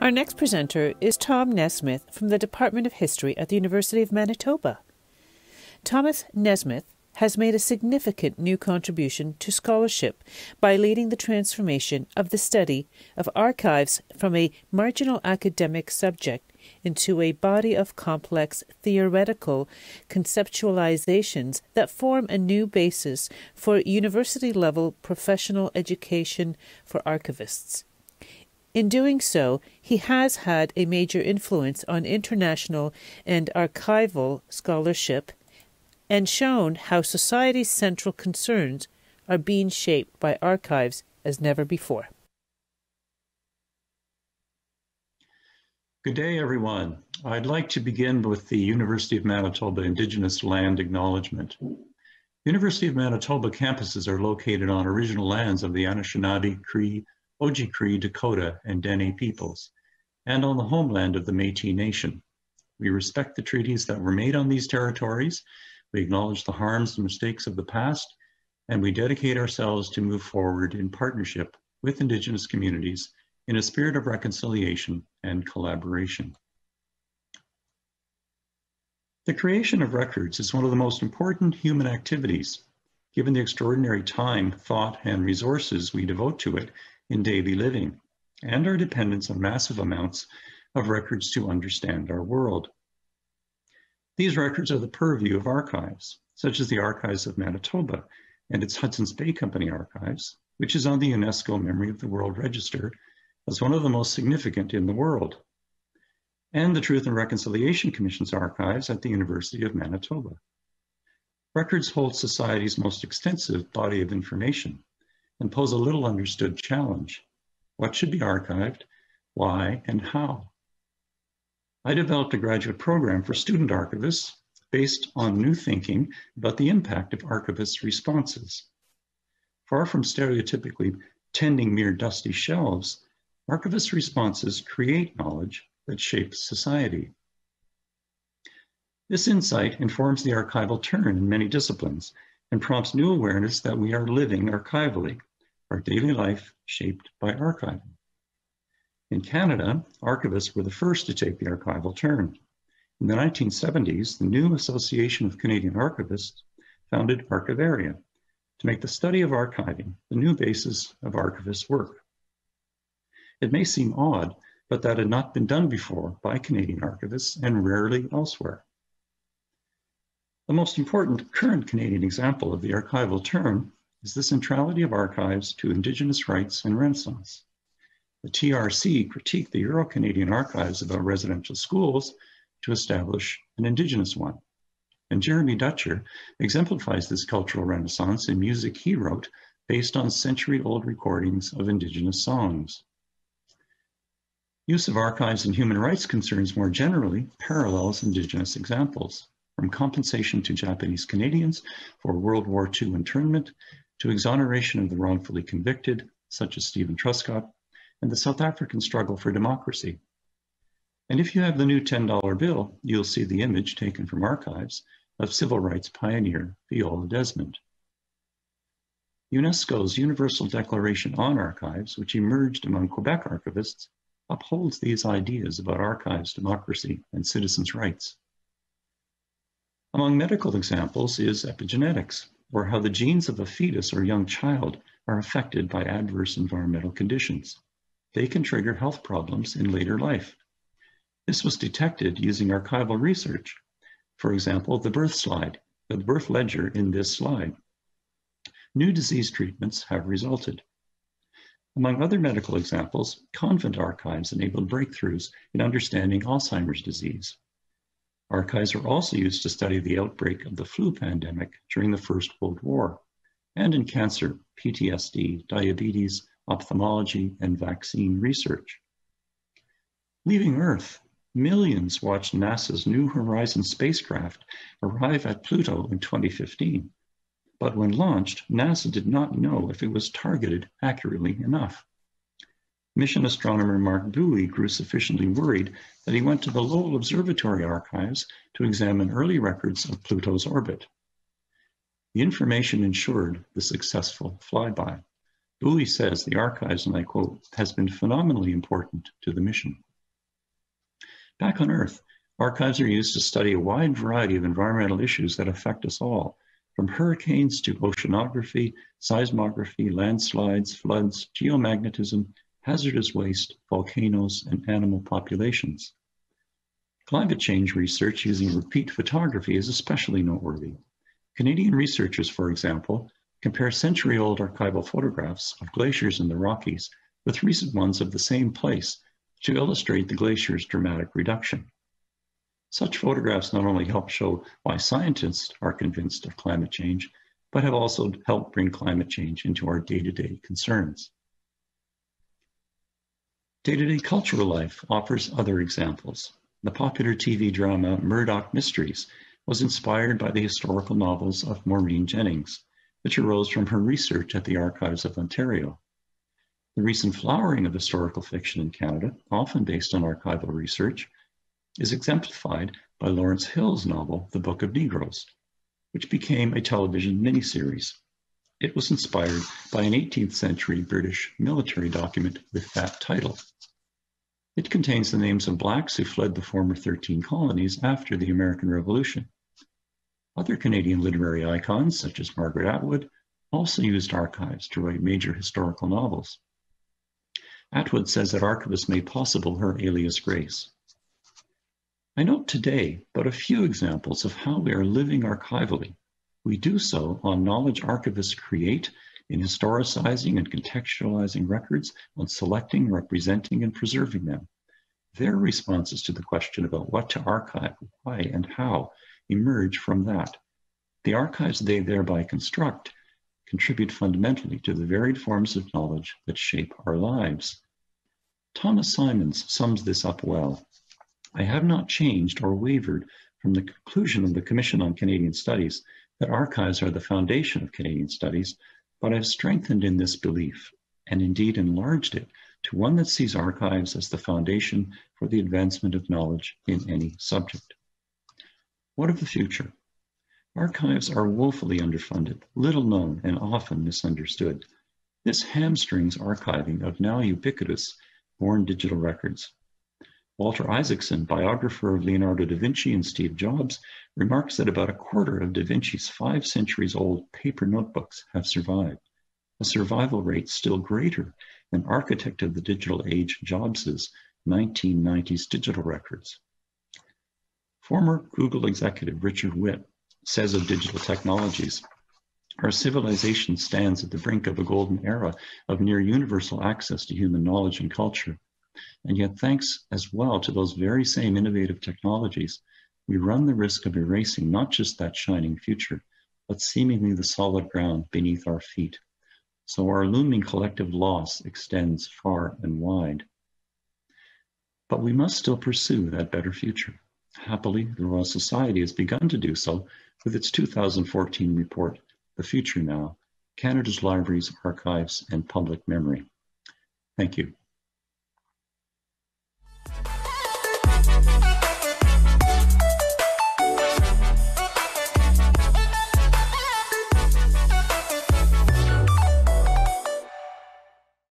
Our next presenter is Tom Nesmith from the Department of History at the University of Manitoba. Thomas Nesmith has made a significant new contribution to scholarship by leading the transformation of the study of archives from a marginal academic subject into a body of complex theoretical conceptualizations that form a new basis for university level professional education for archivists. In doing so, he has had a major influence on international and archival scholarship and shown how society's central concerns are being shaped by archives as never before. Good day, everyone. I'd like to begin with the University of Manitoba Indigenous Land Acknowledgement. University of Manitoba campuses are located on original lands of the Anishinaabe, Cree, Oji-Cree, Dakota, and Dene peoples, and on the homeland of the Métis Nation. We respect the treaties that were made on these territories we acknowledge the harms and mistakes of the past, and we dedicate ourselves to move forward in partnership with Indigenous communities in a spirit of reconciliation and collaboration. The creation of records is one of the most important human activities, given the extraordinary time, thought, and resources we devote to it in daily living, and our dependence on massive amounts of records to understand our world. These records are the purview of archives, such as the Archives of Manitoba and its Hudson's Bay Company Archives, which is on the UNESCO Memory of the World Register as one of the most significant in the world, and the Truth and Reconciliation Commission's archives at the University of Manitoba. Records hold society's most extensive body of information and pose a little understood challenge. What should be archived, why, and how? I developed a graduate program for student archivists based on new thinking about the impact of archivists' responses. Far from stereotypically tending mere dusty shelves, archivists' responses create knowledge that shapes society. This insight informs the archival turn in many disciplines and prompts new awareness that we are living archivally, our daily life shaped by archiving. In Canada, archivists were the first to take the archival turn. In the 1970s, the new Association of Canadian Archivists founded Archivaria to make the study of archiving the new basis of archivist work. It may seem odd, but that had not been done before by Canadian archivists and rarely elsewhere. The most important current Canadian example of the archival turn is the centrality of archives to Indigenous rights and Renaissance. The TRC critiqued the Euro-Canadian archives about residential schools to establish an Indigenous one. And Jeremy Dutcher exemplifies this cultural renaissance in music he wrote based on century-old recordings of Indigenous songs. Use of archives and human rights concerns more generally parallels Indigenous examples, from compensation to Japanese Canadians for World War II internment to exoneration of the wrongfully convicted, such as Steven Truscott, and the South African struggle for democracy. And if you have the new $10 bill, you'll see the image taken from archives of civil rights pioneer Viola Desmond. UNESCO's Universal Declaration on Archives, which emerged among Quebec archivists, upholds these ideas about archives, democracy, and citizens' rights. Among medical examples is epigenetics, or how the genes of a fetus or young child are affected by adverse environmental conditions they can trigger health problems in later life. This was detected using archival research. For example, the birth slide, the birth ledger in this slide. New disease treatments have resulted. Among other medical examples, convent archives enabled breakthroughs in understanding Alzheimer's disease. Archives were also used to study the outbreak of the flu pandemic during the First World War, and in cancer, PTSD, diabetes, ophthalmology, and vaccine research. Leaving Earth, millions watched NASA's New Horizons spacecraft arrive at Pluto in 2015. But when launched, NASA did not know if it was targeted accurately enough. Mission astronomer Marc Buie grew sufficiently worried that he went to the Lowell Observatory archives to examine early records of Pluto's orbit. The information ensured the successful flyby. Buie says the archives, and I quote, has been phenomenally important to the mission. Back on Earth, archives are used to study a wide variety of environmental issues that affect us all, from hurricanes to oceanography, seismography, landslides, floods, geomagnetism, hazardous waste, volcanoes, and animal populations. Climate change research using repeat photography is especially noteworthy. Canadian researchers, for example, compare century-old archival photographs of glaciers in the Rockies with recent ones of the same place to illustrate the glacier's dramatic reduction. Such photographs not only help show why scientists are convinced of climate change, but have also helped bring climate change into our day-to-day -day concerns. Day-to-day -day cultural life offers other examples. The popular TV drama Murdoch Mysteries was inspired by the historical novels of Maureen Jennings, which arose from her research at the Archives of Ontario. The recent flowering of historical fiction in Canada, often based on archival research, is exemplified by Lawrence Hill's novel, The Book of Negroes, which became a television miniseries. It was inspired by an 18th century British military document with that title. It contains the names of blacks who fled the former 13 colonies after the American Revolution. Other Canadian literary icons, such as Margaret Atwood, also used archives to write major historical novels. Atwood says that archivists made possible her alias Grace. I note today but a few examples of how we are living archivally. We do so on knowledge archivists create in historicizing and contextualizing records, on selecting, representing, and preserving them. Their responses to the question about what to archive, why, and how emerge from that. The archives they thereby construct contribute fundamentally to the varied forms of knowledge that shape our lives. Thomas Symons sums this up well. I have not changed or wavered from the conclusion of the Commission on Canadian Studies that archives are the foundation of Canadian studies, but I've strengthened in this belief and indeed enlarged it to one that sees archives as the foundation for the advancement of knowledge in any subject. What of the future? Archives are woefully underfunded, little known, and often misunderstood. This hamstrings archiving of now ubiquitous born digital records. Walter Isaacson, biographer of Leonardo da Vinci and Steve Jobs, remarks that about a quarter of da Vinci's five centuries old paper notebooks have survived, a survival rate still greater than architect of the digital age Jobs's 1990s digital records. Former Google executive Richard Whitt says of digital technologies, our civilization stands at the brink of a golden era of near universal access to human knowledge and culture. And yet, thanks as well to those very same innovative technologies, we run the risk of erasing not just that shining future, but seemingly the solid ground beneath our feet. So our looming collective loss extends far and wide. But we must still pursue that better future. Happily, the Royal Society has begun to do so with its 2014 report, The Future Now, Canada's Libraries, Archives, and Public Memory. Thank you.